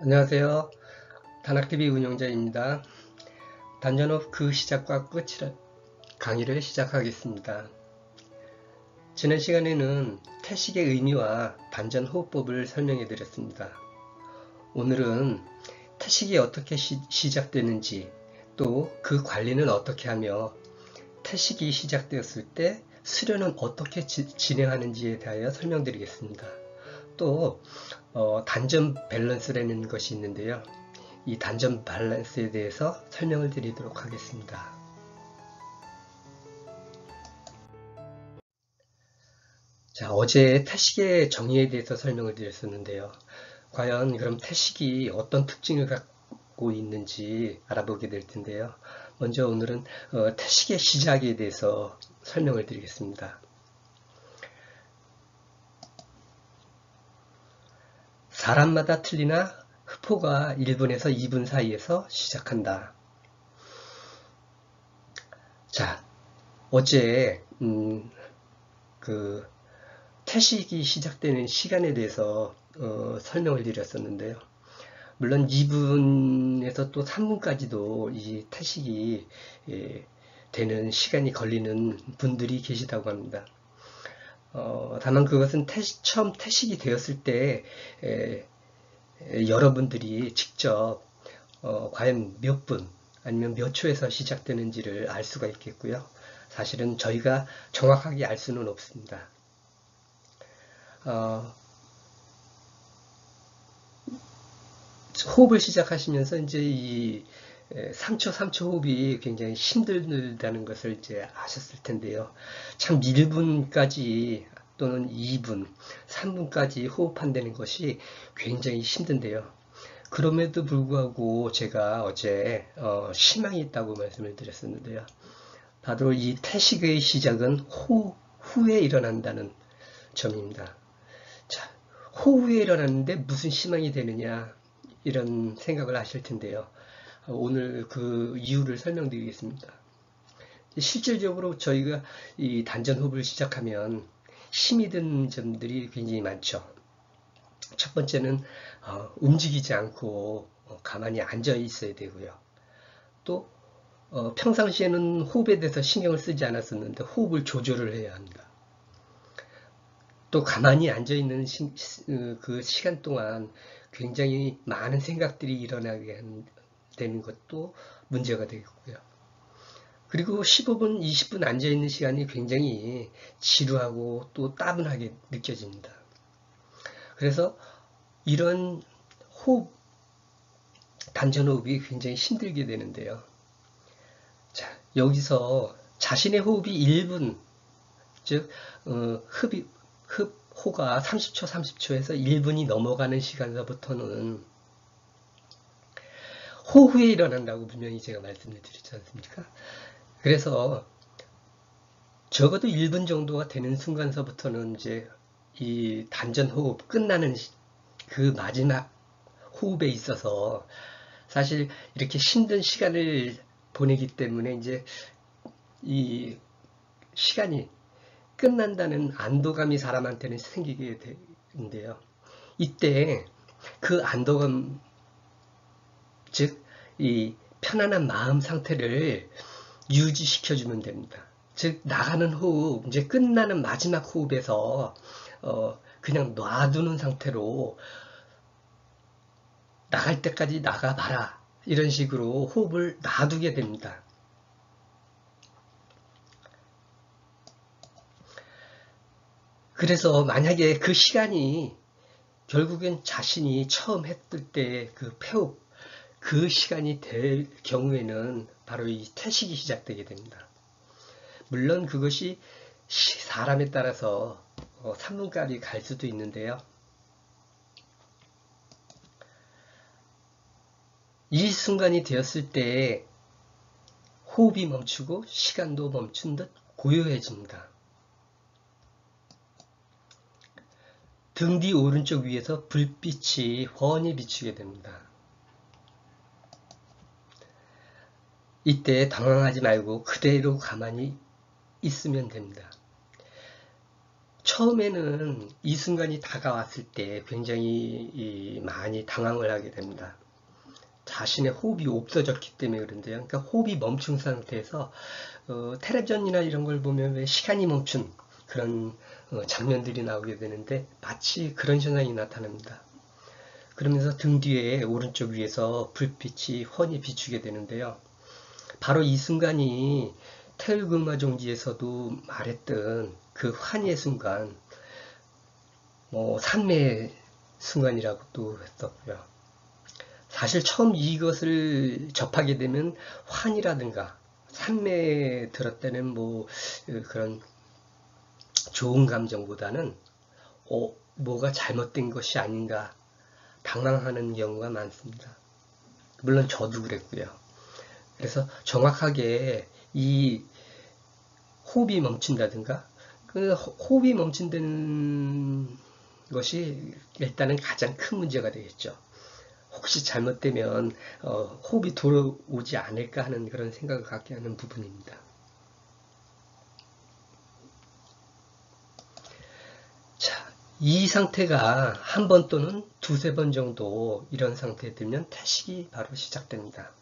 안녕하세요. 단학TV 운영자입니다. 단전호흡 그 시작과 끝을 강의를 시작하겠습니다. 지난 시간에는 태식의 의미와 단전 호흡법을 설명해 드렸습니다. 오늘은 태식이 어떻게 시, 시작되는지 또 그 관리는 어떻게 하며 태식이 시작되었을 때 수련은 어떻게 지, 진행하는지에 대하여 설명드리겠습니다. 또 어, 단전 밸런스라는 것이 있는데요. 이 단전 밸런스에 대해서 설명을 드리도록 하겠습니다. 자, 어제 태식의 정의에 대해서 설명을 드렸었는데요. 과연 그럼 태식이 어떤 특징을 갖고 있는지 알아보게 될 텐데요. 먼저 오늘은 어, 태식의 시작에 대해서 설명을 드리겠습니다. 사람마다 틀리나 흡포가 1분에서 2분 사이에서 시작한다. 자, 어제 음, 그 태식이 시작되는 시간에 대해서 어, 설명을 드렸었는데요. 물론 2분에서 또 3분까지도 이 태식이 예, 되는 시간이 걸리는 분들이 계시다고 합니다. 어, 다만 그것은 태식, 처음 태식이 되었을 때 에, 에, 여러분들이 직접 어, 과연 몇 분 아니면 몇 초에서 시작되는지를 알 수가 있겠고요. 사실은 저희가 정확하게 알 수는 없습니다. 어, 호흡을 시작하시면서 이제 이 3초 3초 호흡이 굉장히 힘들다는 것을 이제 아셨을 텐데요. 참 1분까지 또는 2분, 3분까지 호흡한다는 것이 굉장히 힘든데요. 그럼에도 불구하고 제가 어제 어, 희망이 있다고 말씀을 드렸었는데요. 바로 이 태식의 시작은 호 후에 일어난다는 점입니다. 자, 호후에 일어났는데 무슨 희망이 되느냐 이런 생각을 하실 텐데요. 오늘 그 이유를 설명드리겠습니다. 실질적으로 저희가 이 단전 호흡을 시작하면 힘이 든 점들이 굉장히 많죠. 첫 번째는 어, 움직이지 않고 어, 가만히 앉아 있어야 되고요. 또 어, 평상시에는 호흡에 대해서 신경을 쓰지 않았었는데 호흡을 조절을 해야 합니다. 또 가만히 앉아 있는 시, 어, 그 시간 동안 굉장히 많은 생각들이 일어나게 되는 것도 문제가 되겠고요. 그리고 15분, 20분 앉아있는 시간이 굉장히 지루하고 또 따분하게 느껴집니다. 그래서 이런 호흡, 단전호흡이 굉장히 힘들게 되는데요. 자, 여기서 자신의 호흡이 1분, 즉, 어, 흡이, 흡, 호가 30초, 30초에서 1분이 넘어가는 시간서부터는 호후에 일어난다고 분명히 제가 말씀을 드렸지 않습니까? 그래서 적어도 1분 정도가 되는 순간서부터는 이제 이 단전 호흡 끝나는 그 마지막 호흡에 있어서 사실 이렇게 힘든 시간을 보내기 때문에 이제 이 시간이 끝난다는 안도감이 사람한테는 생기게 되는데요. 이때 그 안도감 즉, 이 편안한 마음 상태를 유지시켜 주면 됩니다. 즉, 나가는 호흡, 이제 끝나는 마지막 호흡에서, 어, 그냥 놔두는 상태로 나갈 때까지 나가봐라. 이런 식으로 호흡을 놔두게 됩니다. 그래서 만약에 그 시간이 결국엔 자신이 처음 했을 때 그 폐흡, 그 시간이 될 경우에는 바로 이 태식이 시작되게 됩니다. 물론 그것이 사람에 따라서 3분까지 어, 갈 수도 있는데요. 이 순간이 되었을 때 호흡이 멈추고 시간도 멈춘 듯 고요해집니다. 등 뒤 오른쪽 위에서 불빛이 훤히 비추게 됩니다. 이때 당황하지 말고 그대로 가만히 있으면 됩니다. 처음에는 이 순간이 다가왔을 때 굉장히 많이 당황을 하게 됩니다. 자신의 호흡이 없어졌기 때문에 그런데요. 그러니까 호흡이 멈춘 상태에서 어, 텔레비전이나 이런 걸 보면 왜 시간이 멈춘 그런 어, 장면들이 나오게 되는데 마치 그런 현상이 나타납니다. 그러면서 등 뒤에 오른쪽 위에서 불빛이 훤히 비추게 되는데요. 바로 이 순간이 태을금마종지에서도 말했던 그 환희의 순간, 뭐 산매의 순간이라고도 했었고요. 사실 처음 이것을 접하게 되면 환이라든가 산매에 들었다는 뭐 그런 좋은 감정보다는 어, 뭐가 잘못된 것이 아닌가 당황하는 경우가 많습니다. 물론 저도 그랬고요. 그래서 정확하게 이 호흡이 멈춘다든가 그 호흡이 멈춘다는 것이 일단은 가장 큰 문제가 되겠죠. 혹시 잘못되면 어, 호흡이 돌아오지 않을까 하는 그런 생각을 갖게 하는 부분입니다. 자, 이 상태가 한 번 또는 두세 번 정도 이런 상태에 들면 태식이 바로 시작됩니다.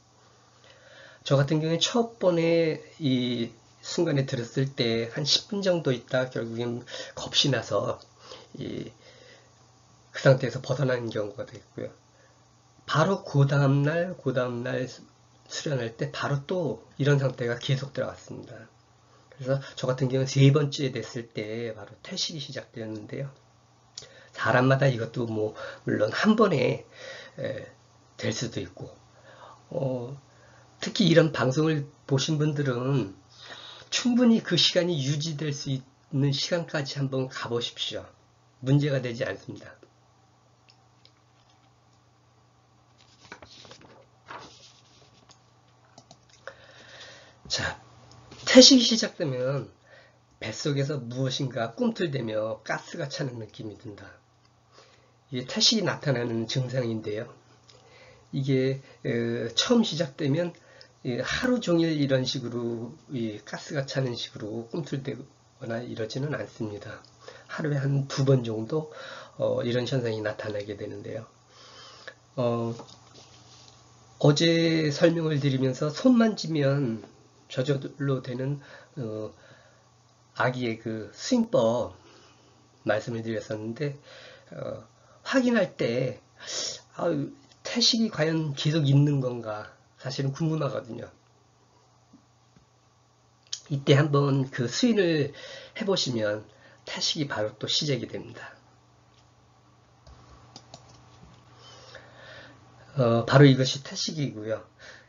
저 같은 경우에 첫 번에 이 순간에 들었을 때 한 10분 정도 있다 결국엔 겁이 나서 이, 그 상태에서 벗어나는 경우가 되고요. 바로 그 다음날, 그 다음날 수련할 때 바로 또 이런 상태가 계속 들어갔습니다. 그래서 저 같은 경우는 세 번째 됐을 때 바로 퇴식이 시작되었는데요. 사람마다 이것도 뭐 물론 한 번에 에, 될 수도 있고 어, 특히 이런 방송을 보신 분들은 충분히 그 시간이 유지될 수 있는 시간까지 한번 가보십시오. 문제가 되지 않습니다. 자, 태식이 시작되면 뱃속에서 무엇인가 꿈틀대며 가스가 차는 느낌이 든다. 이게 태식이 나타나는 증상인데요. 이게 처음 시작되면 하루 종일 이런 식으로 가스가 차는 식으로 꿈틀대거나 이러지는 않습니다. 하루에 한 두 번 정도 어, 이런 현상이 나타나게 되는데요. 어, 제 설명을 드리면서 손 만 지면 저절로 되는 어, 아기의 그 스윙법 말씀을 드렸었는데 어, 확인할 때 아, 태식이 과연 계속 있는 건가 사실은 궁금하거든요. 이때 한번 그 수인을 해보시면 태식이 바로 또 시작이 됩니다. 어, 바로 이것이 태식이고요.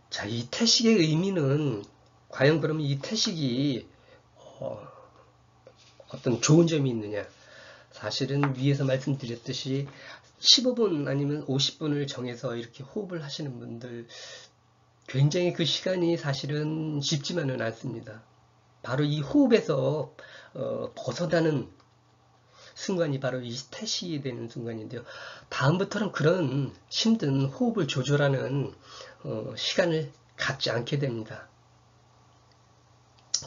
자, 이 태식의 의미는 과연 그러면 이 태식이 어, 어떤 좋은 점이 있느냐? 사실은 위에서 말씀드렸듯이 15분 아니면 50분을 정해서 이렇게 호흡을 하시는 분들 굉장히 그 시간이 사실은 쉽지만은 않습니다. 바로 이 호흡에서 어, 벗어나는 순간이 바로 이 태식이 되는 순간인데요. 다음부터는 그런 힘든 호흡을 조절하는 어, 시간을 갖지 않게 됩니다.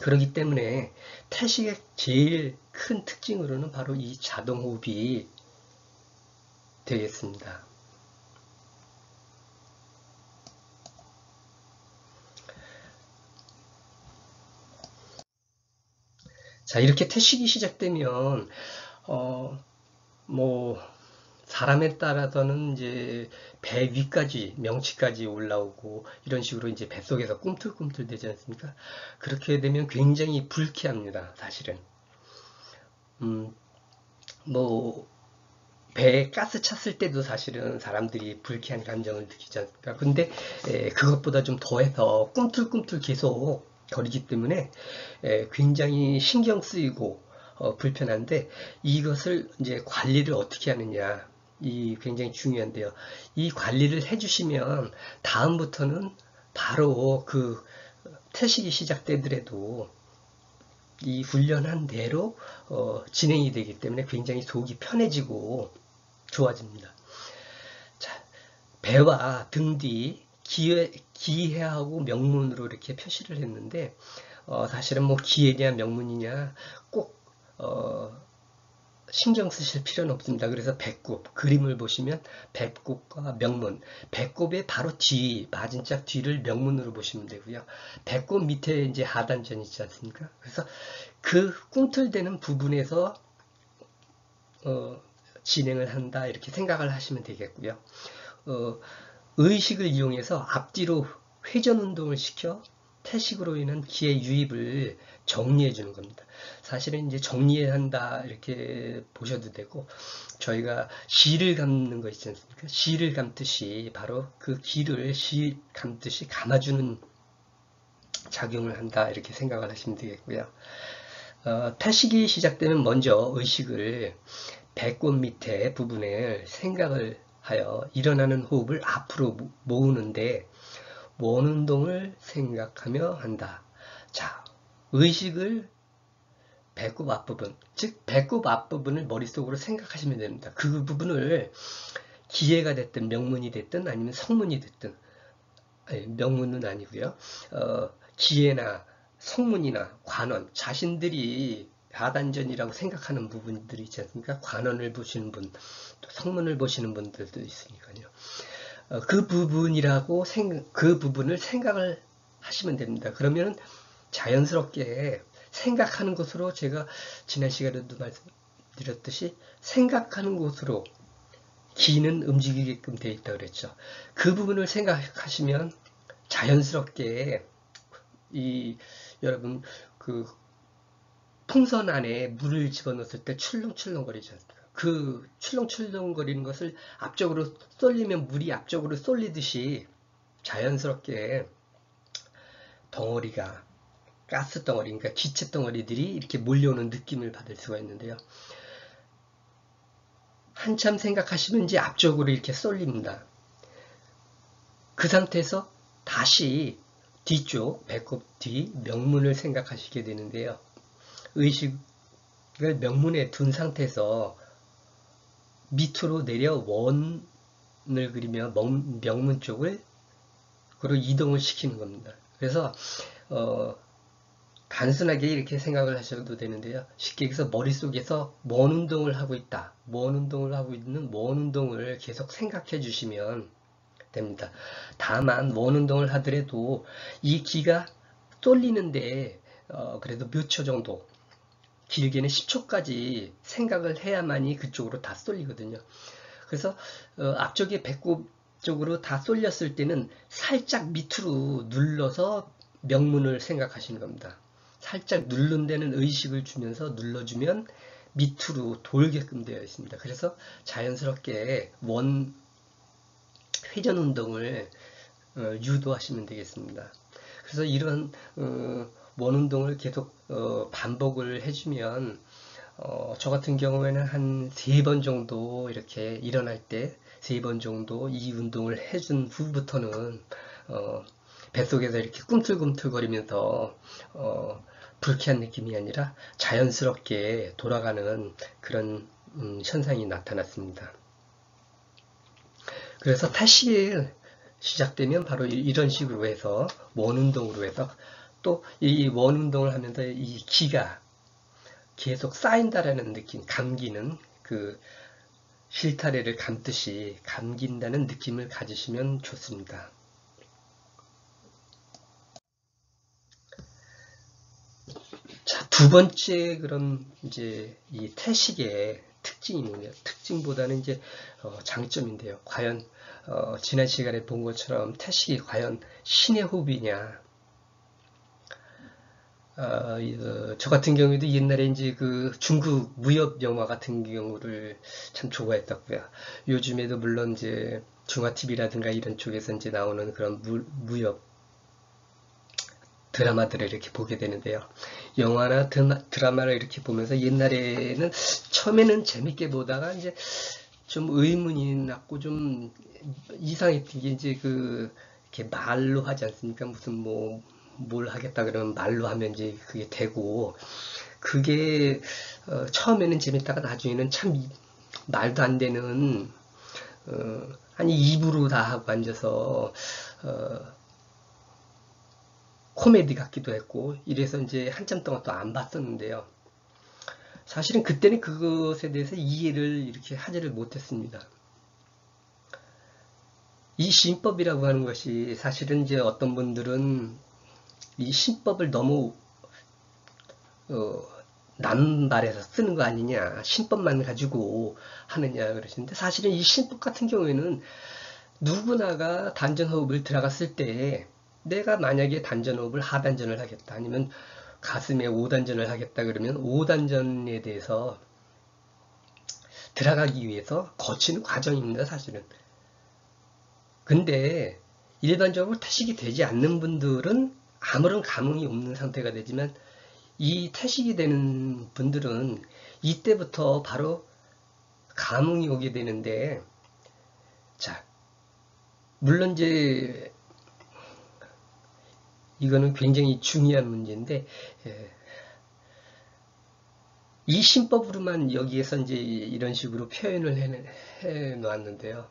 그렇기 때문에 태식의 제일 큰 특징으로는 바로 이 자동호흡이 되겠습니다. 자, 이렇게 태식이 시작되면, 어, 뭐, 사람에 따라서는 이제 배 위까지, 명치까지 올라오고, 이런 식으로 이제 뱃속에서 꿈틀꿈틀 되지 않습니까? 그렇게 되면 굉장히 불쾌합니다, 사실은. 음, 뭐, 배에 가스 찼을 때도 사실은 사람들이 불쾌한 감정을 느끼지 않습니까? 근데 에, 그것보다 좀 더해서 꿈틀꿈틀 계속 거리기 때문에 굉장히 신경 쓰이고 어, 불편한데 이것을 이제 관리를 어떻게 하느냐 이 굉장히 중요한데요. 이 관리를 해주시면 다음부터는 바로 그 태식이 시작되더라도 이 훈련한 대로 어, 진행이 되기 때문에 굉장히 속이 편해지고 좋아집니다. 자, 배와 등 뒤 기회, 기해하고 명문으로 이렇게 표시를 했는데 어, 사실은 뭐 기회냐 명문이냐 꼭 어, 신경 쓰실 필요는 없습니다. 그래서 배꼽, 그림을 보시면 배꼽과 명문, 배꼽의 바로 뒤, 맞은짝 뒤를 명문으로 보시면 되고요. 배꼽 밑에 이제 하단전 있지 않습니까? 그래서 그 꿈틀대는 부분에서 어, 진행을 한다 이렇게 생각을 하시면 되겠고요. 어, 의식을 이용해서 앞뒤로 회전 운동을 시켜 태식으로 인한 기의 유입을 정리해 주는 겁니다. 사실은 이제 정리해야 한다 이렇게 보셔도 되고 저희가 실을 감는 거 있지 않습니까? 실을 감듯이 바로 그 기를 실 감듯이 감아주는 작용을 한다 이렇게 생각을 하시면 되겠고요. 어, 태식이 시작되면 먼저 의식을 배꼽 밑에 부분을 생각을 하여 일어나는 호흡을 앞으로 모으는데 원 운동을 생각하며 한다. 자, 의식을 배꼽 앞부분, 즉 배꼽 앞부분을 머릿속으로 생각하시면 됩니다. 그 부분을 기회가 됐든 명문이 됐든 아니면 성문이 됐든 아니, 명문은 아니고요. 어, 기회나 성문이나 관원 자신들이 하단전이라고 생각하는 부분들이 있지 않습니까? 관원을 보시는 분, 또 성문을 보시는 분들도 있으니까요. 어, 그 부분이라고 생, 그 부분을 생각을 하시면 됩니다. 그러면 자연스럽게 생각하는 것으로 제가 지난 시간에도 말씀드렸듯이 생각하는 곳으로 기는 움직이게끔 되어 있다 그랬죠. 그 부분을 생각하시면 자연스럽게 이 여러분 그 풍선 안에 물을 집어넣었을 때 출렁출렁거리지 않습니까? 그 출렁출렁거리는 것을 앞쪽으로 쏠리면 물이 앞쪽으로 쏠리듯이 자연스럽게 덩어리가 가스 덩어리, 그러니까 기체 덩어리들이 이렇게 몰려오는 느낌을 받을 수가 있는데요. 한참 생각하시면 이제 앞쪽으로 이렇게 쏠립니다. 그 상태에서 다시 뒤쪽, 배꼽 뒤 명문을 생각하시게 되는데요. 의식을 명문에 둔 상태에서 밑으로 내려 원을 그리며 명문 쪽을 그리고 이동을 시키는 겁니다. 그래서 어, 단순하게 이렇게 생각을 하셔도 되는데요. 쉽게 얘기해서 머릿속에서 뭔 운동을 하고 있다. 뭔 운동을 하고 있는 뭔 운동을 계속 생각해 주시면 됩니다. 다만 뭔 운동을 하더라도 이 기가 쏠리는데 어, 그래도 몇 초 정도 길게는 10초까지 생각을 해야만이 그쪽으로 다 쏠리거든요. 그래서 어, 앞쪽에 배꼽 쪽으로 다 쏠렸을 때는 살짝 밑으로 눌러서 명문을 생각하시는 겁니다. 살짝 누른 데는 의식을 주면서 눌러주면 밑으로 돌게끔 되어 있습니다. 그래서 자연스럽게 원 회전 운동을 어, 유도하시면 되겠습니다. 그래서 이런 어, 원 운동을 계속 어, 반복을 해주면 어, 저 같은 경우에는 한 세 번 정도 이렇게 일어날 때 세 번 정도 이 운동을 해준 후부터는 어, 뱃속에서 이렇게 꿈틀꿈틀거리면서 어, 불쾌한 느낌이 아니라 자연스럽게 돌아가는 그런 음, 현상이 나타났습니다. 그래서 타시 시작되면 바로 이런 식으로 해서 원 운동으로 해서 또 이 원운동을 하면서 이 기가 계속 쌓인다라는 느낌, 감기는 그 실타래를 감듯이 감긴다는 느낌을 가지시면 좋습니다. 자, 두 번째 그런 이제 이 태식의 특징이 뭐냐? 특징보다는 이제 어, 장점인데요. 과연 어, 지난 시간에 본 것처럼 태식이 과연 신의 호흡이냐? 어, 저 같은 경우에도 옛날에 이제 그 중국 무협 영화 같은 경우를 참 좋아했었고요. 요즘에도 물론 이제 중화TV라든가 이런 쪽에서 이제 나오는 그런 무, 무협 드라마들을 이렇게 보게 되는데요. 영화나 드라마를 이렇게 보면서 옛날에는 처음에는 재밌게 보다가 이제 좀 의문이 났고 좀 이상했던 게 이제 그 이렇게 말로 하지 않습니까? 무슨 뭐 뭘 하겠다 그러면 말로 하면 이제 그게 되고 그게 어 처음에는 재밌다가 나중에는 참 말도 안 되는 어 아니 입으로 다 하고 앉아서 어 코미디 같기도 했고 이래서 이제 한참 동안 또 안 봤었는데요. 사실은 그때는 그것에 대해서 이해를 이렇게 하지를 못했습니다. 이 신법이라고 하는 것이 사실은 이제 어떤 분들은 이 신법을 너무 어, 남발해서 쓰는 거 아니냐 신법만 가지고 하느냐 그러시는데 사실은 이 신법 같은 경우에는 누구나가 단전호흡을 들어갔을 때 내가 만약에 단전호흡을 하단전을 하겠다 아니면 가슴에 5단전을 하겠다 그러면 5단전에 대해서 들어가기 위해서 거치는 과정입니다 사실은. 근데 일반적으로 태식이 되지 않는 분들은 아무런 감흥이 없는 상태가 되지만 이 태식이 되는 분들은 이때부터 바로 감흥이 오게 되는데 자 물론 이제 이거는 굉장히 중요한 문제인데 예, 이 신법으로만 여기에서 이제 이런 식으로 표현을 해, 해 놓았는데요.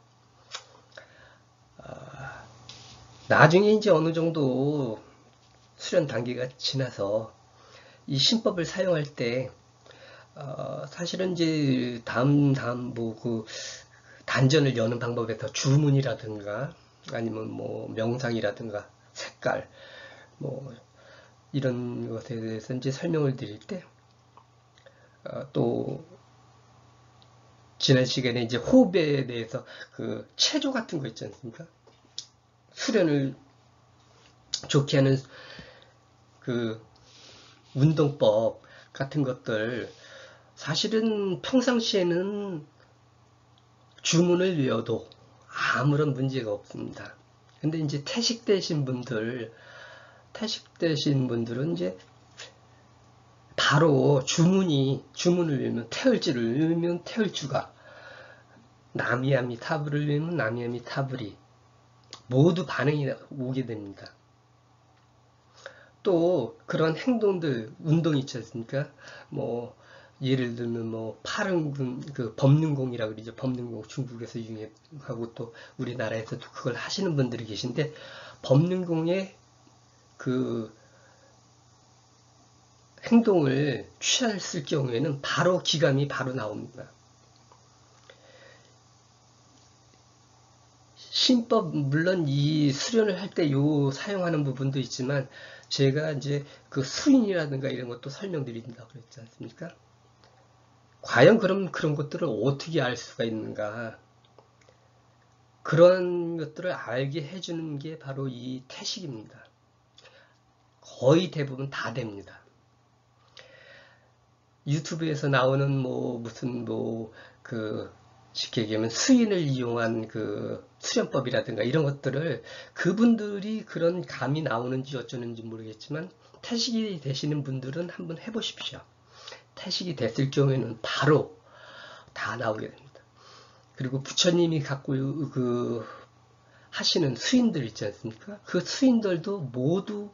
아, 나중에 이제 어느 정도 수련 단계가 지나서 이 신법을 사용할 때 어, 사실은 이제 다음 다음 뭐 그 단전을 여는 방법에서 주문이라든가 아니면 뭐 명상이라든가 색깔 뭐 이런 것에 대해서 이제 설명을 드릴 때또 어, 지난 시간에 이제 호흡에 대해서 그 체조 같은 거 있지 않습니까? 수련을 좋게 하는 그 운동법 같은 것들 사실은 평상시에는 주문을 외워도 아무런 문제가 없습니다. 근데 이제 퇴식되신 분들, 퇴식되신 분들은 이제 바로 주문이, 주문을 외우면 태을지를 외우면 태을주가, 나미아미 타브를 외우면 나미아미 타브리, 모두 반응이 오게 됩니다. 또 그런 행동들 운동 있지 않습니까? 뭐 예를 들면 뭐 파른군 그 법능공이라고 그러죠. 법능공 중국에서 유행하고 또 우리나라에서도 그걸 하시는 분들이 계신데 법능공의 그 행동을 취했을 경우에는 바로 기감이 바로 나옵니다. 신법 물론 이 수련을 할 때 요 사용하는 부분도 있지만 제가 이제 그 수인이라든가 이런 것도 설명드린다고 그랬지 않습니까? 과연 그럼 그런 것들을 어떻게 알 수가 있는가? 그런 것들을 알게 해주는 게 바로 이 태식입니다. 거의 대부분 다 됩니다. 유튜브에서 나오는 뭐 무슨 뭐 그 쉽게 얘기하면 수인을 이용한 그 수련법이라든가 이런 것들을 그분들이 그런 감이 나오는지 어쩌는지 모르겠지만 태식이 되시는 분들은 한번 해보십시오. 태식이 됐을 경우에는 바로 다 나오게 됩니다. 그리고 부처님이 갖고 그 하시는 수인들 있지 않습니까? 그 수인들도 모두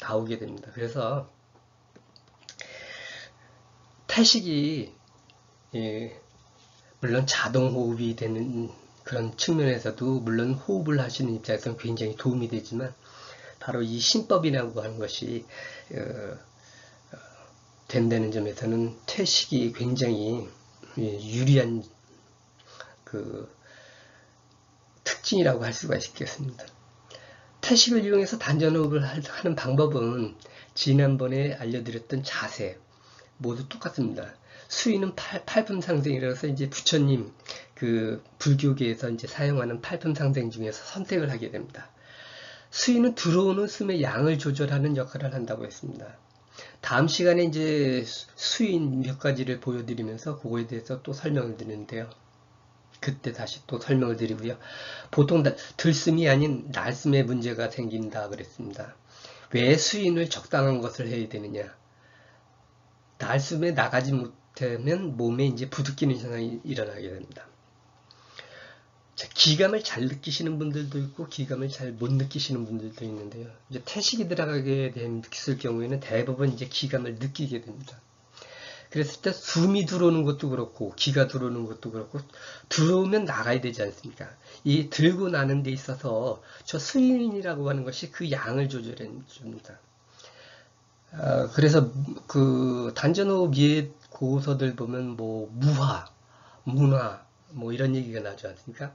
나오게 됩니다. 그래서 태식이 예, 물론 자동 호흡이 되는 그런 측면에서도 물론 호흡을 하시는 입장에서는 굉장히 도움이 되지만 바로 이 신법이라고 하는 것이 어, 어, 된다는 점에서는 퇴식이 굉장히 예, 유리한 그 특징이라고 할 수가 있겠습니다. 태식을 이용해서 단전호흡을 하는 방법은 지난번에 알려드렸던 자세 모두 똑같습니다. 수위는 팔, 품 상생이라서 이제 부처님 그 불교계에서 이제 사용하는 팔품 상생 중에서 선택을 하게 됩니다. 수위는 들어오는 숨의 양을 조절하는 역할을 한다고 했습니다. 다음 시간에 이제 수인 몇 가지를 보여드리면서 그거에 대해서 또 설명을 드리는데요. 그때 다시 또 설명을 드리고요. 보통 들숨이 아닌 날숨에 문제가 생긴다 그랬습니다. 왜 수인을 적당한 것을 해야 되느냐? 날숨에 나가지 못 되면 몸에 이제 부득끼는 현상이 일어나게 됩니다. 자, 기감을 잘 느끼시는 분들도 있고 기감을 잘 못 느끼시는 분들도 있는데요. 이제 태식이 들어가게 됐을 경우에는 대부분 이제 기감을 느끼게 됩니다. 그랬을 때 숨이 들어오는 것도 그렇고 기가 들어오는 것도 그렇고 들어오면 나가야 되지 않습니까? 이 들고 나는 데 있어서 저 수인이라고 하는 것이 그 양을 조절해 줍니다. 어, 그래서 그 단전호흡 이해 고서들 보면 뭐 무화, 문화 뭐 이런 얘기가 나지 않습니까?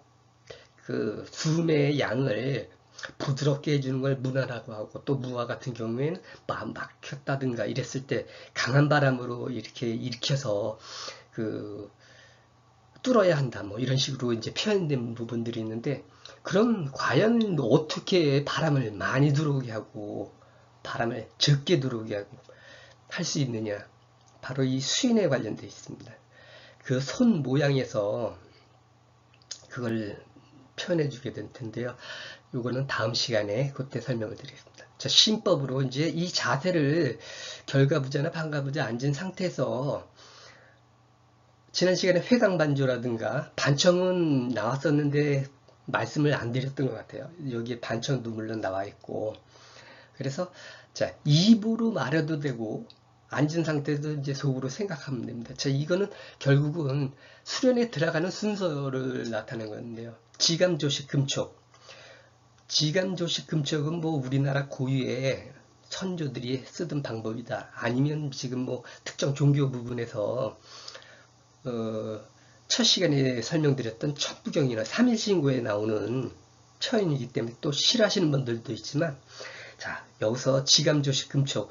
그 숨의 양을 부드럽게 해주는 걸 문화라고 하고 또 무화 같은 경우에는 막 막혔다든가 이랬을 때 강한 바람으로 이렇게 일으켜서 그 뚫어야 한다 뭐 이런 식으로 이제 표현된 부분들이 있는데 그럼 과연 어떻게 바람을 많이 들어오게 하고 바람을 적게 들어오게 하고 할 수 있느냐 바로 이 수인에 관련되어 있습니다. 그 손 모양에서 그걸 표현해 주게 될 텐데요. 이거는 다음 시간에 그때 설명을 드리겠습니다. 자, 신법으로 이제 이 자세를 결과부자나 반가부자 앉은 상태에서 지난 시간에 회강반조라든가 반청은 나왔었는데 말씀을 안 드렸던 것 같아요. 여기에 반청도 물론 나와 있고 그래서 자 입으로 말해도 되고 앉은 상태도 이제 속으로 생각하면 됩니다. 자 이거는 결국은 수련에 들어가는 순서를 나타내는 건데요. 지감조식 금촉 지감조식 금촉은 뭐 우리나라 고유의 선조들이 쓰던 방법이다. 아니면 지금 뭐 특정 종교 부분에서 어, 첫 시간에 설명드렸던 첫부경이나 삼일신고에 나오는 처인이기 때문에 또 싫어하시는 분들도 있지만 자 여기서 지감조식 금촉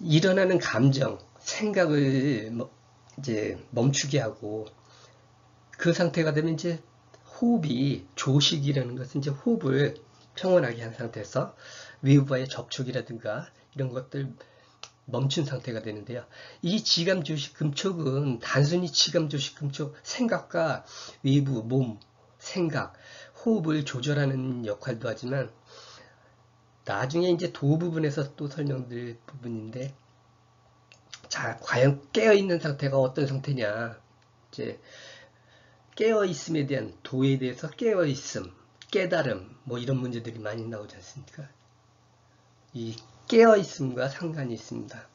일어나는 감정 생각을 뭐 이제 멈추게 하고 그 상태가 되면 이제 호흡이 조식이라는 것은 이제 호흡을 평온하게 한 상태에서 외부와의 접촉이라든가 이런 것들 멈춘 상태가 되는데요. 이 지감 조식 금촉은 단순히 지감 조식 금촉 생각과 외부 몸 생각 호흡을 조절하는 역할도 하지만 나중에 이제 도 부분에서 또 설명드릴 부분인데 자 과연 깨어 있는 상태가 어떤 상태냐 이제 깨어 있음에 대한 도에 대해서 깨어 있음 깨달음 뭐 이런 문제들이 많이 나오지 않습니까? 이 깨어 있음과 상관이 있습니다.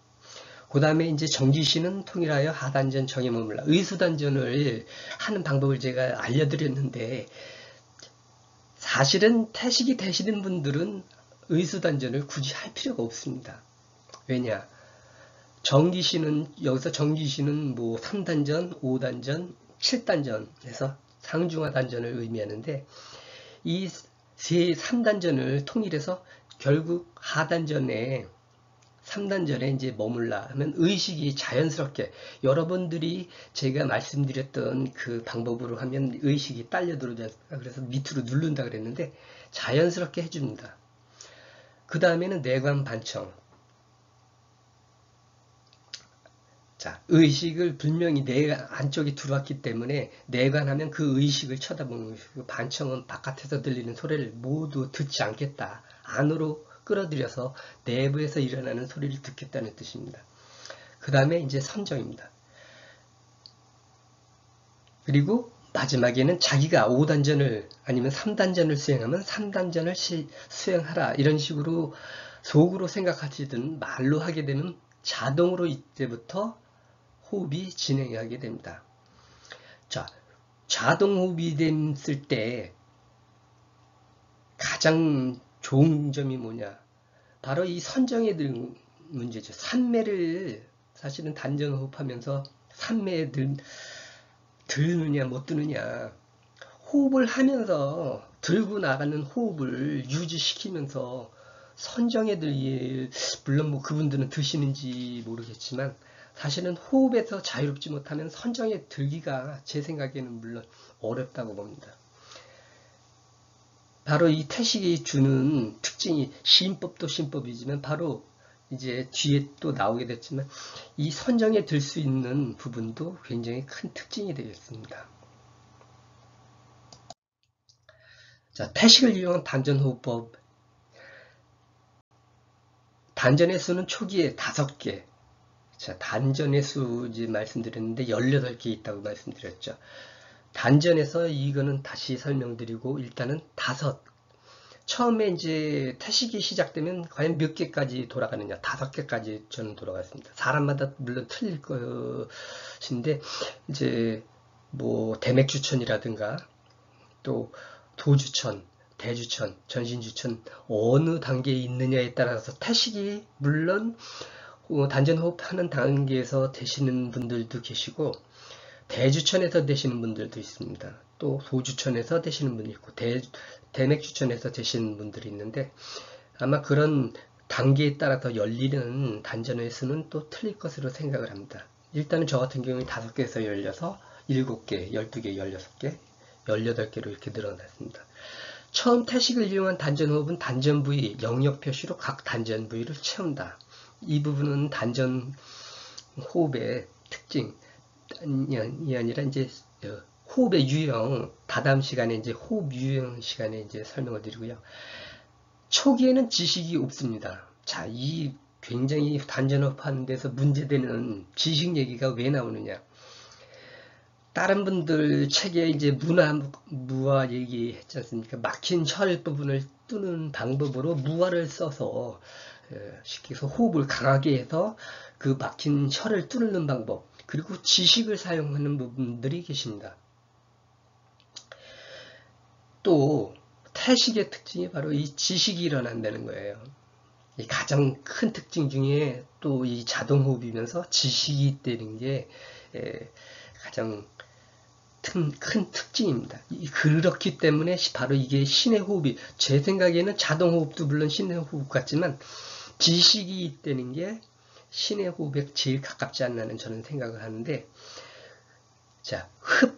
그 다음에 이제 정지시는 통일하여 하단전 정에 머물라 의수단전을 하는 방법을 제가 알려드렸는데 사실은 태식이 되시는 분들은 의수단전을 굳이 할 필요가 없습니다. 왜냐? 정기시는 여기서 정기시는 뭐 3단전, 5단전, 7단전 해서 상중하 단전을 의미하는데 이 세 3단전을 통일해서 결국 하단전에 3단전에 이제 머물라 하면 의식이 자연스럽게 여러분들이 제가 말씀드렸던 그 방법으로 하면 의식이 딸려 않습니까? 그래서 밑으로 누른다 그랬는데 자연스럽게 해줍니다. 그 다음에는 내관 반청. 자, 의식을 분명히 내 안쪽에 들어왔기 때문에 내관하면 그 의식을 쳐다보는 것이고 반청은 바깥에서 들리는 소리를 모두 듣지 않겠다. 안으로 끌어들여서 내부에서 일어나는 소리를 듣겠다는 뜻입니다. 그 다음에 이제 선정입니다. 그리고 마지막에는 자기가 5단전을 아니면 3단전을 수행하면 3단전을 시, 수행하라 이런 식으로 속으로 생각하시든 말로 하게 되면 자동으로 이때부터 호흡이 진행하게 됩니다. 자, 자동 호흡이 됐을 때 가장 좋은 점이 뭐냐? 바로 이 선정에 들 문제죠. 산매를 사실은 단전 호흡하면서 산매에 들, 들느냐 못 드느냐 호흡을 하면서 들고 나가는 호흡을 유지시키면서 선정에 들 물론 뭐 그분들은 드시는지 모르겠지만 사실은 호흡에서 자유롭지 못하면 선정에 들기가 제 생각에는 물론 어렵다고 봅니다. 바로 이 태식이 주는 특징이 시인법도 시인법이지만 바로 이제 뒤에 또 나오게 됐지만 이 선정에 들 수 있는 부분도 굉장히 큰 특징이 되겠습니다. 자, 태식을 이용한 단전 호흡법. 단전의 수는 초기에 다섯 개. 자, 단전의 수 이제 말씀드렸는데 18개 있다고 말씀드렸죠. 단전에서 이거는 다시 설명드리고 일단은 다섯 처음에 이제 태식이 시작되면 과연 몇 개까지 돌아가느냐 다섯 개까지 저는 돌아갔습니다 사람마다 물론 틀릴 것인데 이제 뭐 대맥주천이라든가 또 도주천 대주천, 전신주천 어느 단계에 있느냐에 따라서 태식이 물론 어, 단전호흡하는 단계에서 되시는 분들도 계시고 대주천에서 되시는 분들도 있습니다. 또 소주천에서 되시는 분이 있고 대, 대맥주천에서 되시는 분들이 있는데 아마 그런 단계에 따라서 열리는 단전의 수는 또 틀릴 것으로 생각을 합니다. 일단은 저 같은 경우에 5개에서 열려서 7개, 12개, 16개, 18개로 이렇게 늘어났습니다. 처음 태식을 이용한 단전 호흡은 단전 부위, 영역 표시로 각 단전 부위를 채운다. 이 부분은 단전 호흡의 특징이 아니라 이제 어, 호흡의 유형, 다다음 시간에 이제 호흡 유형 시간에 이제 설명을 드리고요. 초기에는 지식이 없습니다. 자, 이 굉장히 단전호흡 하는 데서 문제되는 지식 얘기가 왜 나오느냐. 다른 분들 책에 이제 문화, 무화 얘기했지 않습니까? 막힌 혈 부분을 뜨는 방법으로 무화를 써서 쉽게 해서 호흡을 강하게 해서 그 막힌 혈을 뚫는 방법 그리고 지식을 사용하는 부분들이 계십니다. 또 태식의 특징이 바로 이 지식이 일어난다는 거예요. 이 가장 큰 특징 중에 또 이 자동호흡이면서 지식이 있다는 게 가장 큰 특징입니다. 그렇기 때문에 바로 이게 신의 호흡이 제 생각에는 자동호흡도 물론 신의 호흡 같지만 지식이 있다는 게 신의 호흡에 제일 가깝지 않나는 저는 생각을 하는데 자 흡,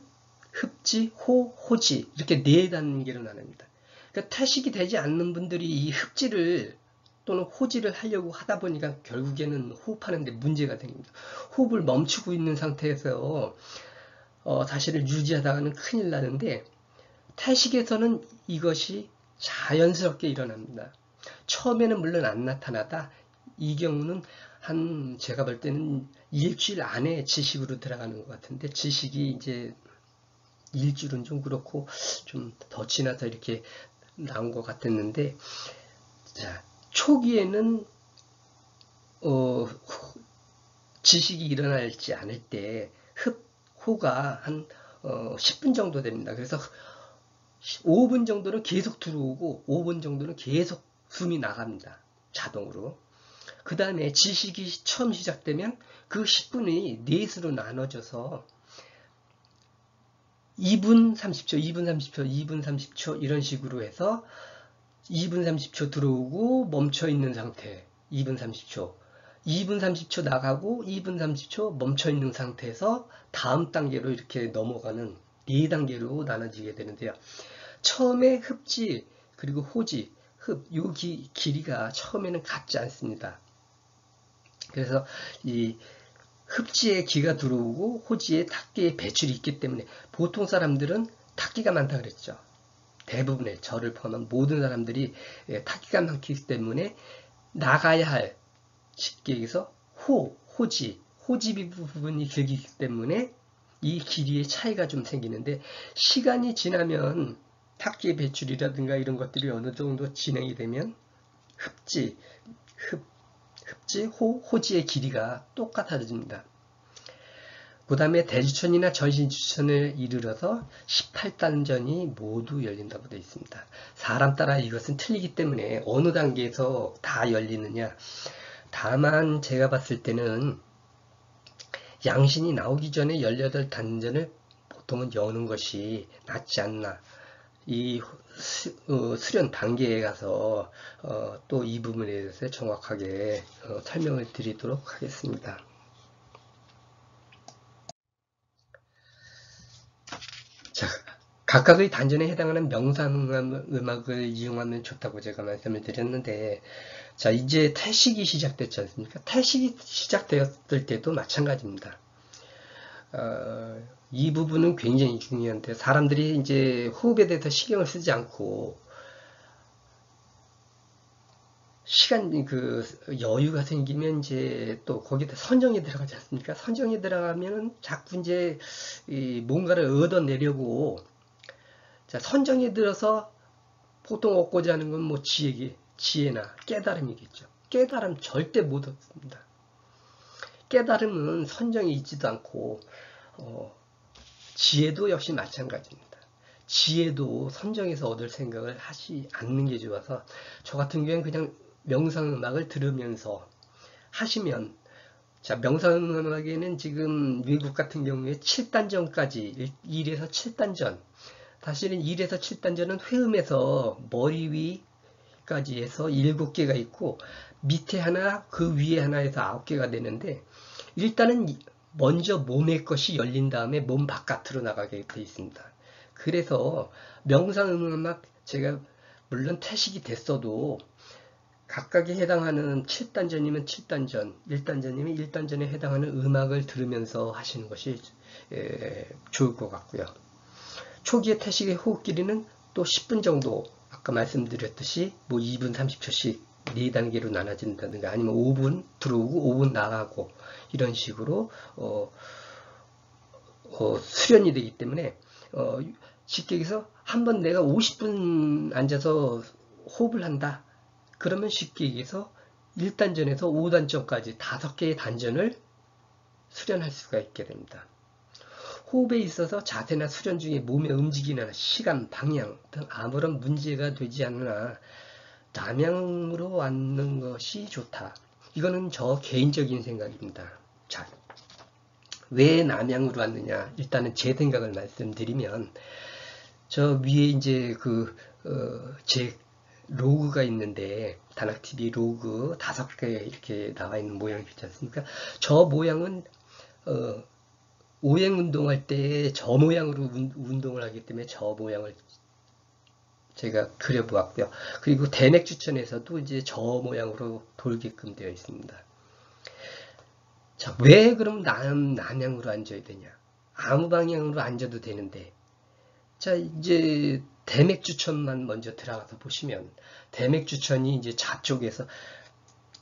흡지, 호, 호지 이렇게 네 단계로 나눕니다. 그러니까 태식이 되지 않는 분들이 이 흡지를 또는 호지를 하려고 하다 보니까 결국에는 호흡하는데 문제가 생깁니다. 호흡을 멈추고 있는 상태에서 어, 사실을 유지하다가는 큰일 나는데 태식에서는 이것이 자연스럽게 일어납니다. 처음에는 물론 안 나타나다 이 경우는 한 제가 볼 때는 일주일 안에 지식으로 들어가는 것 같은데 지식이 이제 일주일은 좀 그렇고 좀 더 지나서 이렇게 나온 것 같았는데 자 초기에는 어, 지식이 일어날지 않을 때 흡, 호가 한 어, 10분 정도 됩니다. 그래서 5분 정도는 계속 들어오고 5분 정도는 계속 숨이 나갑니다. 자동으로. 그 다음에 지식이 처음 시작되면 그 10분이 넷으로 나눠져서 2분 30초, 2분 30초, 2분 30초 이런 식으로 해서 2분 30초 들어오고 멈춰 있는 상태 2분 30초 2분 30초 나가고 2분 30초 멈춰 있는 상태에서 다음 단계로 이렇게 넘어가는 4단계로 나눠지게 되는데요. 처음에 흡지 그리고 호지 흡, 요 기, 길이가 처음에는 같지 않습니다. 그래서 이 흡지에 기가 들어오고 호지에 탁기의 배출이 있기 때문에 보통 사람들은 탁기가 많다 그랬죠. 대부분의 저를 포함한 모든 사람들이 예, 탁기가 많기 때문에 나가야 할 쉽게 얘기해서 호, 호지, 호지 부분이 길기 때문에 이 길이의 차이가 좀 생기는데 시간이 지나면 탁기의 배출이라든가 이런 것들이 어느 정도 진행이 되면 흡지, 흡, 흡지, 호, 호지의 길이가 똑같아집니다. 그 다음에 대주천이나 전신주천을 이르러서 18단전이 모두 열린다고 되어 있습니다. 사람 따라 이것은 틀리기 때문에 어느 단계에서 다 열리느냐. 다만 제가 봤을 때는 양신이 나오기 전에 18단전을 보통은 여는 것이 낫지 않나. 이 수, 어, 수련 단계에 가서 어, 또 이 부분에 대해서 정확하게 어, 설명을 드리도록 하겠습니다. 자, 각각의 단전에 해당하는 명상음악을 이용하면 좋다고 제가 말씀을 드렸는데 자 이제 태식이 시작됐지 않습니까? 태식이 시작되었을 때도 마찬가지입니다. 어, 이 부분은 굉장히 중요한데 사람들이 이제 호흡에 대해서 신경을 쓰지 않고 시간 그 여유가 생기면 이제 또 거기다 선정이 들어가지 않습니까? 선정이 들어가면 자꾸 이제 뭔가를 얻어내려고 자 선정이 들어서 보통 얻고자 하는 건 뭐 지혜기 지혜나 깨달음이겠죠. 깨달음 절대 못 얻습니다. 깨달음은 선정이 있지도 않고 어, 지혜도 역시 마찬가지입니다. 지혜도 선정해서 얻을 생각을 하지 않는 게 좋아서 저 같은 경우에는 그냥 명상음악을 들으면서 하시면 자 명상음악에는 지금 외국 같은 경우에 7단전까지 1에서 7단전 사실은 1에서 7단전은 회음에서 머리 위 까지 해서 7개가 있고 밑에 하나 그 위에 하나 에서 9개가 되는데 일단은 먼저 몸의 것이 열린 다음에 몸 바깥으로 나가게 되어 있습니다. 그래서 명상음악 제가 물론 태식이 됐어도 각각에 해당하는 7단전이면 7단전, 1단전이면 1단전에 해당하는 음악을 들으면서 하시는 것이 좋을 것 같고요. 초기의 태식의 호흡 길이는 또 10분 정도 아까 말씀드렸듯이 뭐 2분 30초씩 4단계로 나눠진다든가 아니면 5분 들어오고 5분 나가고 이런 식으로 어, 어, 수련이 되기 때문에 어, 쉽게 얘기해서 한 번 내가 50분 앉아서 호흡을 한다 그러면 쉽게 얘기해서 1단전에서 5단전까지 5개의 단전을 수련할 수가 있게 됩니다. 호흡에 있어서 자세나 수련 중에 몸의 움직임이나 시간, 방향 등 아무런 문제가 되지 않으나 남향으로 앉는 것이 좋다. 이거는 저 개인적인 생각입니다. 자, 왜 남향으로 앉느냐? 일단은 제 생각을 말씀드리면 저 위에 이제 그제 어, 로고가 있는데 다락TV 로고 다섯 개 이렇게 나와 있는 모양이 있지 않습니까? 저 모양은 어, 오행 운동할 때 저 모양으로 운, 운동을 하기 때문에 저 모양을 제가 그려보았고요. 그리고 대맥 추천에서도 이제 저 모양으로 돌게끔 되어 있습니다. 자, 왜 그럼 남, 남향으로 앉아야 되냐? 아무 방향으로 앉아도 되는데. 자, 이제 대맥 추천만 먼저 들어가서 보시면 대맥 추천이 이제 좌쪽에서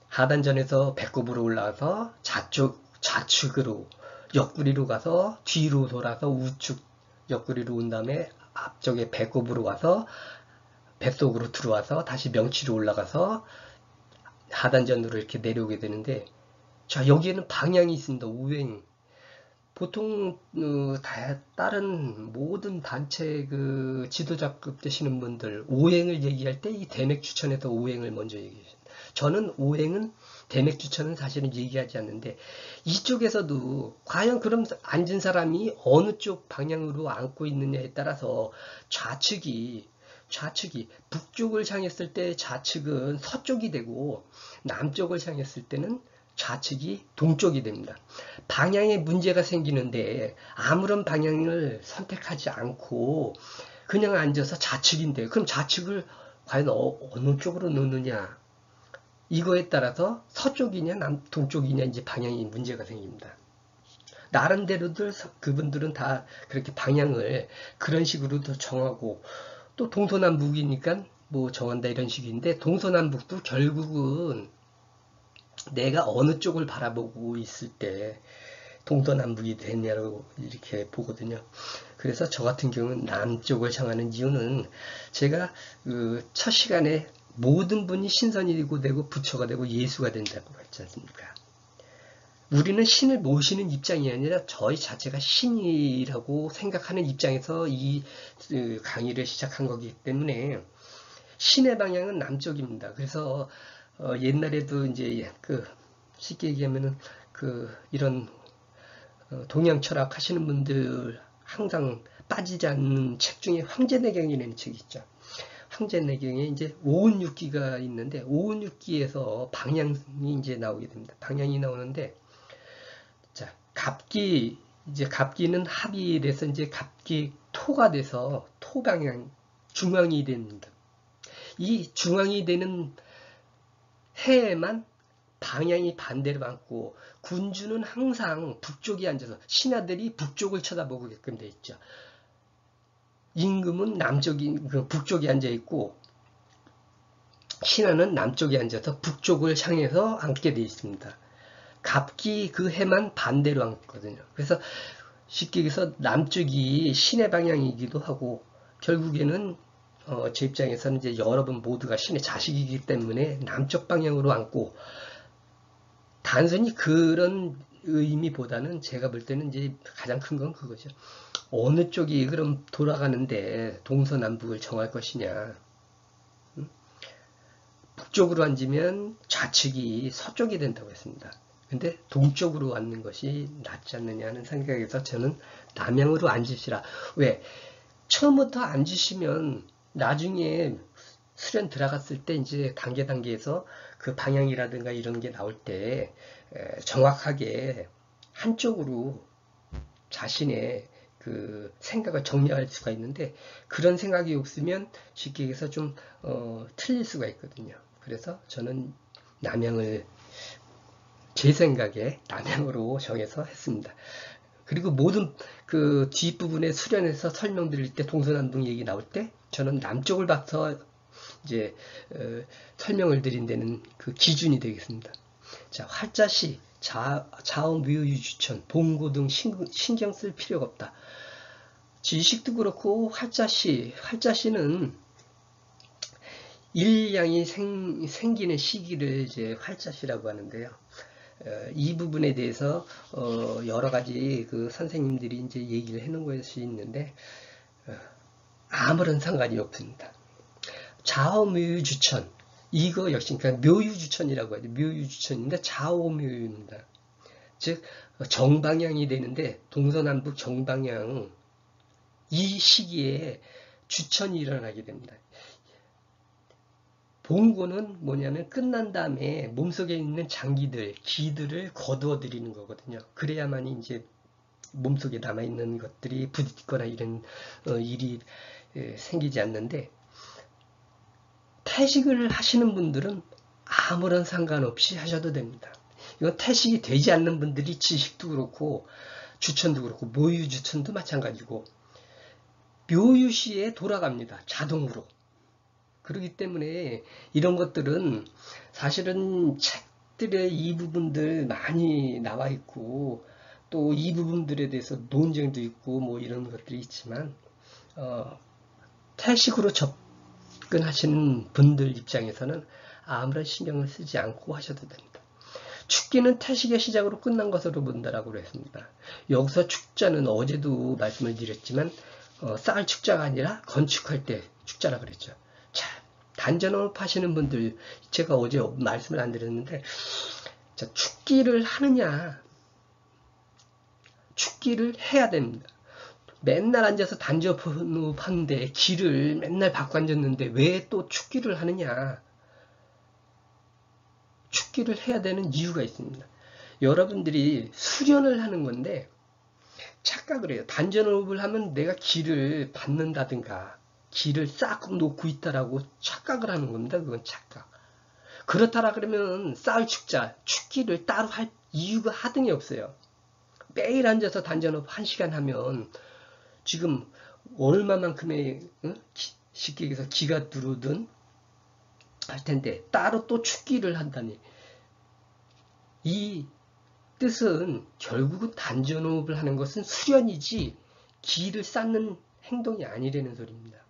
하단전에서 배꼽으로 올라와서 좌쪽 좌측으로 옆구리로 가서 뒤로 돌아서 우측 옆구리로 온 다음에 앞쪽에 배꼽으로 와서 뱃속으로 들어와서 다시 명치로 올라가서 하단전으로 이렇게 내려오게 되는데 자 여기에는 방향이 있습니다. 우행 보통 어, 다, 다른 모든 단체 그 지도자급 되시는 분들 오행을 얘기할 때 이 대맥 추천에서 오행을 먼저 얘기해요. 저는 오행은 대맥 추천은 사실은 얘기하지 않는데 이쪽에서도 과연 그럼 앉은 사람이 어느 쪽 방향으로 앉고 있느냐에 따라서 좌측이 좌측이 북쪽을 향했을 때 좌측은 서쪽이 되고 남쪽을 향했을 때는 좌측이 동쪽이 됩니다. 방향에 문제가 생기는데 아무런 방향을 선택하지 않고 그냥 앉아서 좌측인데 그럼 좌측을 과연 어, 느 쪽으로 놓느냐 이거에 따라서 서쪽이냐 남 동쪽이냐 이제 방향이 문제가 생깁니다. 나름대로들 그분들은 다 그렇게 방향을 그런 식으로도 정하고 또 동서남북이니까 뭐 정한다 이런 식인데 동서남북도 결국은 내가 어느 쪽을 바라보고 있을 때 동서남북이 되냐고 이렇게 보거든요. 그래서 저 같은 경우는 남쪽을 향하는 이유는 제가 그 첫 시간에 모든 분이 신선이고 되고 부처가 되고 예수가 된다고 했지 않습니까? 우리는 신을 모시는 입장이 아니라 저희 자체가 신이라고 생각하는 입장에서 이그 강의를 시작한 거기 때문에 신의 방향은 남쪽입니다. 그래서 어 옛날에도 이제 그 쉽게 얘기하면은 그 이런 어 동양 철학 하시는 분들 항상 빠지지 않는 책 중에 황제내경이라는 책이 있죠. 황제내경에 이제 오은육기가 있는데 오은육기에서 방향이 이제 나오게 됩니다. 방향이 나오는데 자, 갑기 이제 갑기는 합이 돼서 이제 갑기 토가 돼서 토 방향 중앙이 됩니다. 이 중앙이 되는 해에만 방향이 반대로 맞고 군주는 항상 북쪽에 앉아서 신하들이 북쪽을 쳐다보게끔 돼 있죠. 임금은 남쪽이 그 북쪽에 앉아 있고 신하는 남쪽에 앉아서 북쪽을 향해서 앉게 되어 있습니다. 갑기 그 해만 반대로 앉거든요. 그래서 쉽게 얘기해서 남쪽이 신의 방향이기도 하고 결국에는 어, 제 입장에서는 이제 여러분 모두가 신의 자식이기 때문에 남쪽 방향으로 앉고 단순히 그런 의미보다는 제가 볼 때는 이제 가장 큰 건 그거죠. 어느 쪽이 그럼 돌아가는데 동서남북을 정할 것이냐. 북쪽으로 앉으면 좌측이 서쪽이 된다고 했습니다. 근데 동쪽으로 앉는 것이 낫지 않느냐 하는 생각에서 저는 남향으로 앉으시라. 왜? 처음부터 앉으시면 나중에 수련 들어갔을 때 이제 단계 단계에서 그 방향이라든가 이런 게 나올 때 정확하게 한쪽으로 자신의 그 생각을 정리할 수가 있는데 그런 생각이 없으면 쉽게 얘기해서 좀 어, 틀릴 수가 있거든요. 그래서 저는 남양을 제 생각에 남양으로 정해서 했습니다. 그리고 모든 그 뒷부분에 수련해서 설명드릴 때 동서남북 얘기 나올 때 저는 남쪽을 봐서 이제 어, 설명을 드린 데는 그 기준이 되겠습니다. 자, 활자시, 자, 자음, 위유, 유주천, 봉고 등 신, 신경 쓸 필요가 없다. 지식도 그렇고 활자시, 활자시는 일량이 생, 생기는 시기를 이제 활자시라고 하는데요. 어, 이 부분에 대해서 어, 여러 가지 그 선생님들이 이제 얘기를 해놓은 것이 있는데 어, 아무런 상관이 없습니다. 좌우묘유주천 이거 역시 그러니까 묘유주천이라고 하죠. 묘유주천인데 좌우묘유입니다. 즉 정방향이 되는데 동서남북 정방향 이 시기에 주천이 일어나게 됩니다. 봉고는 뭐냐면 끝난 다음에 몸속에 있는 장기들, 기들을 거두어 드리는 거거든요. 그래야만 이제 몸속에 남아있는 것들이 부딪거나 이런 어, 일이 에, 생기지 않는데 태식을 하시는 분들은 아무런 상관없이 하셔도 됩니다. 이건 태식이 되지 않는 분들이 지식도 그렇고 주천도 그렇고 모유 주천도 마찬가지고 묘유시에 돌아갑니다. 자동으로. 그렇기 때문에 이런 것들은 사실은 책들의 이 부분들 많이 나와 있고 또 이 부분들에 대해서 논쟁도 있고 뭐 이런 것들이 있지만 어, 태식으로 접근하시는 분들 입장에서는 아무런 신경을 쓰지 않고 하셔도 됩니다. 축기는 태식의 시작으로 끝난 것으로 본다라고 했습니다. 여기서 축자는 어제도 말씀을 드렸지만 어, 쌀 축자가 아니라 건축할 때 축자라 그랬죠. 단전업 하시는 분들 제가 어제 말씀을 안 드렸는데 자, 축기를 하느냐 축기를 해야 됩니다. 맨날 앉아서 단전업 하는데 길을 맨날 바꿔 앉았는데 왜 또 축기를 하느냐 축기를 해야 되는 이유가 있습니다. 여러분들이 수련을 하는 건데 착각을 해요. 단전업을 하면 내가 길을 받는다든가 길을 싹 놓고 있다라고 착각을 하는 겁니다. 그건 착각. 그렇다라 그러면 쌀 축자, 축기를 따로 할 이유가 하등이 없어요. 매일 앉아서 단전업 한 시간 하면 지금 얼마만큼의 어? 쉽게 얘기해서 기가 누르든 할 텐데 따로 또 축기를 한다니 이 뜻은 결국은 단전업을 하는 것은 수련이지 기를 쌓는 행동이 아니라는 소리입니다.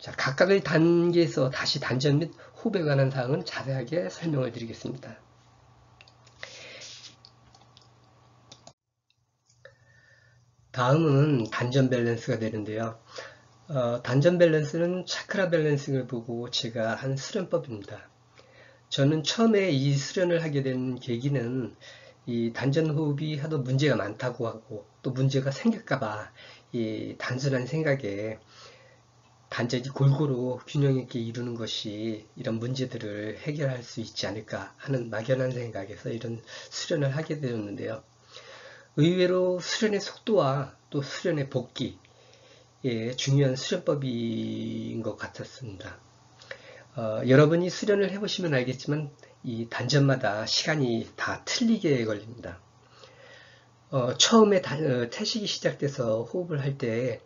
자, 각각의 단계에서 다시 단전 및 호흡에 관한 사항은 자세하게 설명을 드리겠습니다. 다음은 단전 밸런스가 되는데요. 어, 단전 밸런스는 차크라 밸런스를 보고 제가 한 수련법입니다. 저는 처음에 이 수련을 하게 된 계기는 이 단전 호흡이 하도 문제가 많다고 하고 또 문제가 생길까봐 이 단순한 생각에 단전이 골고루 균형 있게 이루는 것이 이런 문제들을 해결할 수 있지 않을까 하는 막연한 생각에서 이런 수련을 하게 되었는데요. 의외로 수련의 속도와 또 수련의 복기 예, 중요한 수련법인 것 같았습니다. 어, 여러분이 수련을 해보시면 알겠지만 이 단전마다 시간이 다 틀리게 걸립니다. 어, 처음에 다, 어, 태식이 시작돼서 호흡을 할때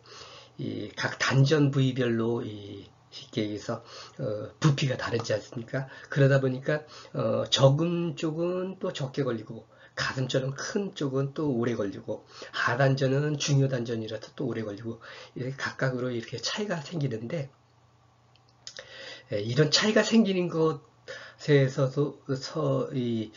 이 각 단전 부위별로 이 쉽게 얘기해서 어, 부피가 다르지 않습니까? 그러다 보니까 어, 적은 쪽은 또 적게 걸리고 가슴처럼 큰 쪽은 또 오래 걸리고 하단전은 중요 단전이라서 또 오래 걸리고 이렇게 각각으로 이렇게 차이가 생기는데 에, 이런 차이가 생기는 것에 있어서 이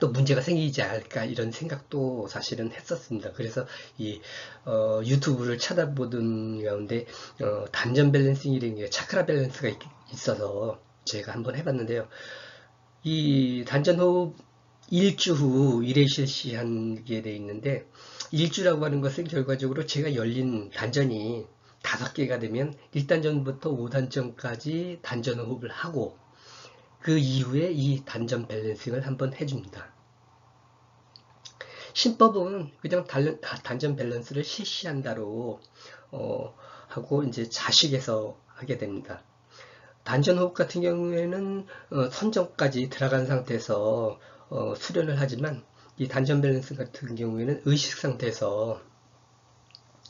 또 문제가 생기지 않을까 이런 생각도 사실은 했었습니다. 그래서 이 어, 유튜브를 찾아보던 가운데 어, 단전 balancing이라는 게 차크라 밸런스가 있, 있어서 제가 한번 해봤는데요. 이 단전 호흡 일주 후 일회 실시하게 돼 있는데 일주라고 하는 것은 결과적으로 제가 열린 단전이 다섯 개가 되면 1단전부터 5단전까지 단전 호흡을 하고 그 이후에 이 단전 balancing을 한번 해줍니다. 심법은 그냥 단전 밸런스를 실시한다로 어, 하고 이제 자식에서 하게 됩니다. 단전 호흡 같은 경우에는 어, 선정까지 들어간 상태에서 어, 수련을 하지만 이 단전 밸런스 같은 경우에는 의식 상태에서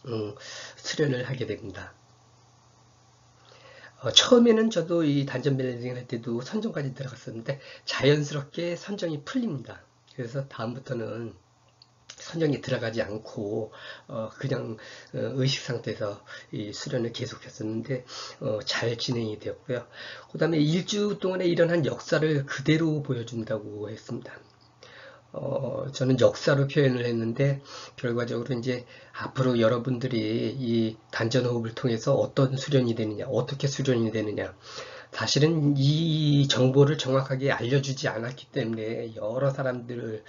음, 수련을 하게 됩니다. 어, 처음에는 저도 이 단전 밸런싱 할 때도 선정까지 들어갔었는데 자연스럽게 선정이 풀립니다. 그래서 다음부터는 선정이 들어가지 않고 어, 그냥 어, 의식 상태에서 이 수련을 계속했었는데 어, 잘 진행이 되었고요. 그 다음에 일주 동안에 일어난 역사를 그대로 보여준다고 했습니다. 어, 저는 역사로 표현을 했는데 결과적으로 이제 앞으로 여러분들이 이 단전호흡을 통해서 어떤 수련이 되느냐 어떻게 수련이 되느냐 사실은 이 정보를 정확하게 알려주지 않았기 때문에 여러 사람들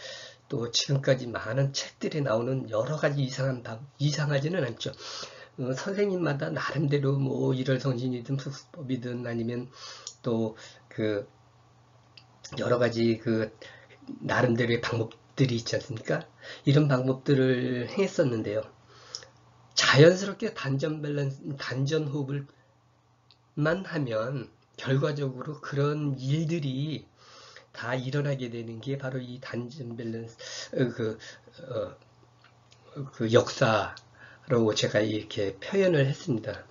또 지금까지 많은 책들에 나오는 여러 가지 이상한 답 이상하지는 않죠. 어, 선생님마다 나름대로 뭐 일월 성신이든 수습법이든 아니면 또그 여러 가지 그 나름대로의 방법들이 있지 않습니까? 이런 방법들을 행했었는데요. 자연스럽게 단전 밸런스, 단전 호흡을만 하면 결과적으로 그런 일들이 다 일어나게 되는 게 바로 이 단전 밸런스, 어, 그, 어, 그 역사로 제가 이렇게 표현을 했습니다.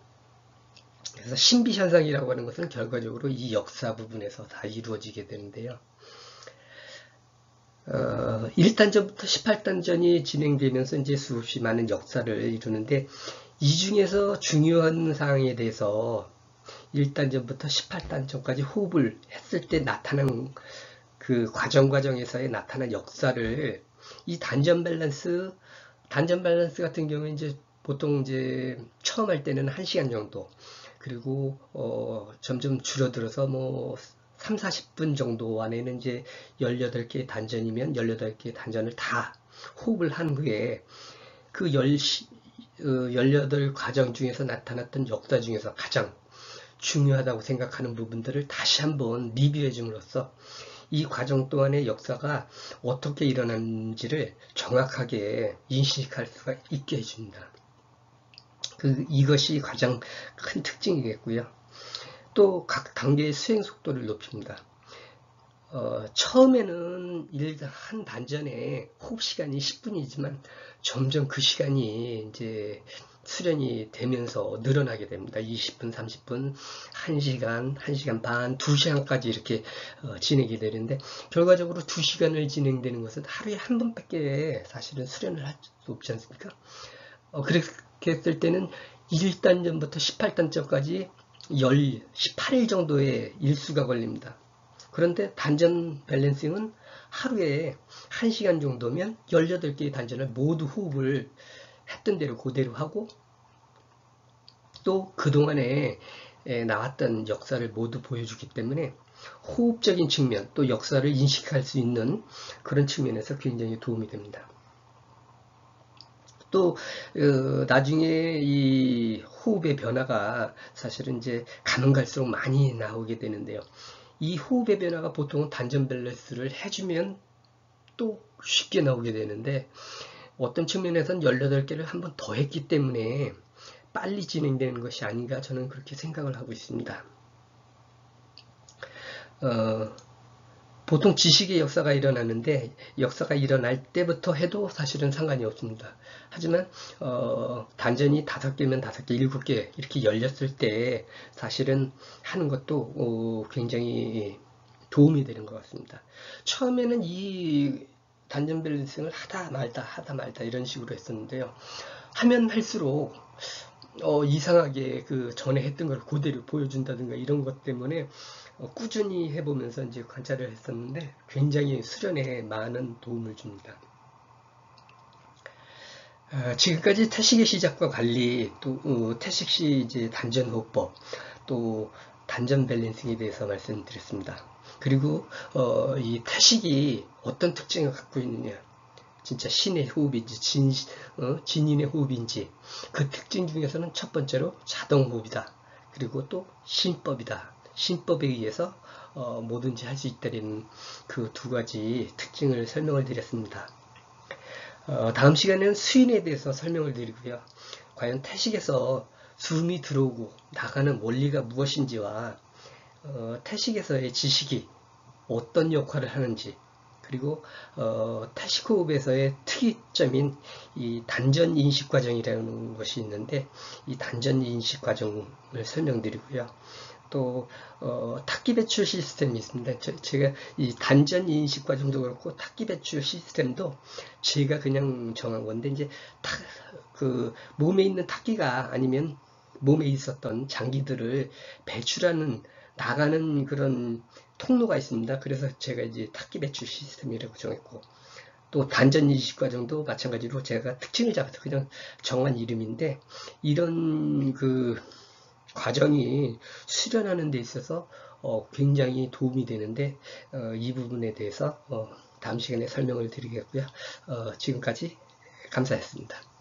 그래서 신비 현상이라고 하는 것은 결과적으로 이 역사 부분에서 다 이루어지게 되는데요. 어, 1단전부터 18단전이 진행되면서 이제 수없이 많은 역사를 이루는데 이 중에서 중요한 사항에 대해서 1단전부터 18단전까지 호흡을 했을 때 나타난 그 과정 과정에서의 나타난 역사를 이 단전 밸런스 단전 밸런스 같은 경우에 이제 보통 이제 처음 할 때는 1시간 정도. 그리고 어 점점 줄어들어서 뭐 3, 40분 정도 안에는 이제 18개 단전이면 18개 단전을 다 호흡을 한 후에 그 10, 어, 18 과정 중에서 나타났던 역사 중에서 가장 중요하다고 생각하는 부분들을 다시 한번 리뷰해 줌으로써 이 과정 동안의 역사가 어떻게 일어났는지를 정확하게 인식할 수가 있게 해줍니다. 그, 이것이 가장 큰 특징이겠고요. 또각 단계의 수행 속도를 높입니다. 어, 처음에는 한 단전에 호흡 시간이 10분이지만 점점 그 시간이 이제 수련이 되면서 늘어나게 됩니다. 20분, 30분, 1시간, 1시간 반, 2시간까지 이렇게 어, 진행이 되는데 결과적으로 2시간을 진행되는 것은 하루에 한 번밖에 사실은 수련을 할 수 없지 않습니까? 어, 그렇게 했을 때는 1단전부터 18단전까지 10, 18일 정도의 일수가 걸립니다. 그런데 단전 밸런싱은 하루에 1시간 정도면 18개의 단전을 모두 호흡을 했던 대로 그대로 하고 또 그동안에 나왔던 역사를 모두 보여주기 때문에 호흡적인 측면 또 역사를 인식할 수 있는 그런 측면에서 굉장히 도움이 됩니다. 또 어, 나중에 이 호흡의 변화가 사실은 이제 가면 갈수록 많이 나오게 되는데요. 이 호흡의 변화가 보통 단전 밸런스를 해주면 또 쉽게 나오게 되는데 어떤 측면에서는 18개를 한 번 더 했기 때문에 빨리 진행되는 것이 아닌가 저는 그렇게 생각을 하고 있습니다. 어, 보통 지식의 역사가 일어나는데 역사가 일어날 때부터 해도 사실은 상관이 없습니다. 하지만 어, 단전이 다섯 개면 다섯 개, 일곱 개 이렇게 열렸을 때 사실은 하는 것도 어, 굉장히 도움이 되는 것 같습니다. 처음에는 이 단전 밸런싱을 하다 말다 하다 말다 이런 식으로 했었는데요. 하면 할수록 어, 이상하게 그 전에 했던 걸 그대로 보여준다든가 이런 것 때문에 어, 꾸준히 해보면서 이제 관찰을 했었는데 굉장히 수련에 많은 도움을 줍니다. 아, 지금까지 태식의 시작과 관리, 또 어, 태식 시 이제 단전 호흡법, 또 단전 밸런싱에 대해서 말씀드렸습니다. 그리고 어, 이 태식이 어떤 특징을 갖고 있느냐, 진짜 신의 호흡인지 진, 어, 진인의 호흡인지 그 특징 중에서는 첫 번째로 자동 호흡이다. 그리고 또 신법이다. 신법에 의해서 어, 뭐든지 할 수 있다는 그 두 가지 특징을 설명을 드렸습니다. 어, 다음 시간에는 수인에 대해서 설명을 드리고요. 과연 태식에서 숨이 들어오고 나가는 원리가 무엇인지와 어, 태식에서의 지식이 어떤 역할을 하는지 그리고 어, 태식호흡에서의 특이점인 이 단전 인식 과정이라는 것이 있는데 이 단전 인식 과정을 설명드리고요. 또 어, 탁기 배출 시스템이 있습니다. 저, 제가 이 단전 인식 과정도 그렇고 탁기 배출 시스템도 제가 그냥 정한 건데 이제 탁, 그 몸에 있는 탁기가 아니면 몸에 있었던 장기들을 배출하는 나가는 그런 통로가 있습니다. 그래서 제가 이제 탁기 배출 시스템이라고 정했고 또 단전 인식 과정도 마찬가지로 제가 특징을 잡아서 그냥 정한 이름인데 이런 그 과정이 수련하는 데 있어서 어, 굉장히 도움이 되는데 어, 이 부분에 대해서 어, 다음 시간에 설명을 드리겠고요. 어, 지금까지 감사했습니다.